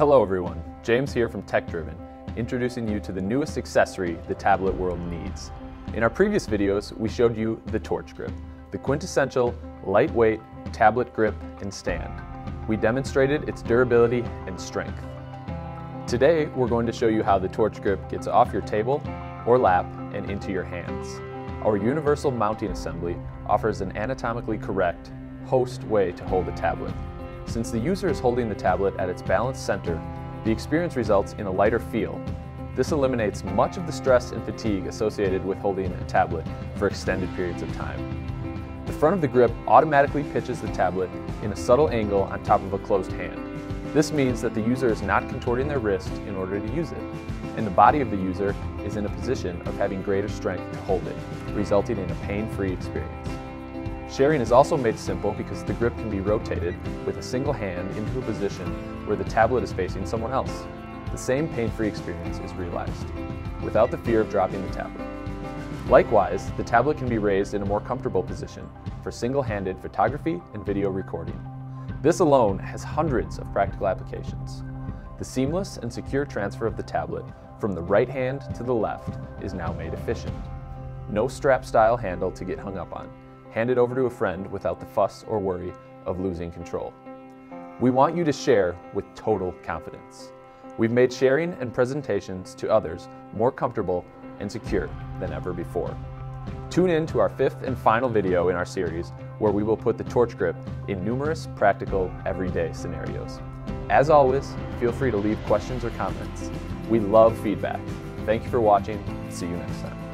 Hello everyone, James here from Tech Driven, introducing you to the newest accessory the tablet world needs. In our previous videos, we showed you the Torch Grip, the quintessential lightweight tablet grip and stand. We demonstrated its durability and strength. Today, we're going to show you how the Torch Grip gets off your table or lap and into your hands. Our universal mounting assembly offers an anatomically correct, host way to hold a tablet. Since the user is holding the tablet at its balanced center, the experience results in a lighter feel. This eliminates much of the stress and fatigue associated with holding a tablet for extended periods of time. The front of the grip automatically pitches the tablet in a subtle angle on top of a closed hand. This means that the user is not contorting their wrist in order to use it, and the body of the user is in a position of having greater strength to hold it, resulting in a pain-free experience. Sharing is also made simple because the grip can be rotated with a single hand into a position where the tablet is facing someone else. The same pain-free experience is realized, without the fear of dropping the tablet. Likewise, the tablet can be raised in a more comfortable position for single-handed photography and video recording. This alone has hundreds of practical applications. The seamless and secure transfer of the tablet from the right hand to the left is now made efficient. No strap style handle to get hung up on. Hand it over to a friend without the fuss or worry of losing control. We want you to share with total confidence. We've made sharing and presentations to others more comfortable and secure than ever before. Tune in to our fifth and final video in our series where we will put the torch grip in numerous practical everyday scenarios. As always, feel free to leave questions or comments. We love feedback. Thank you for watching. See you next time.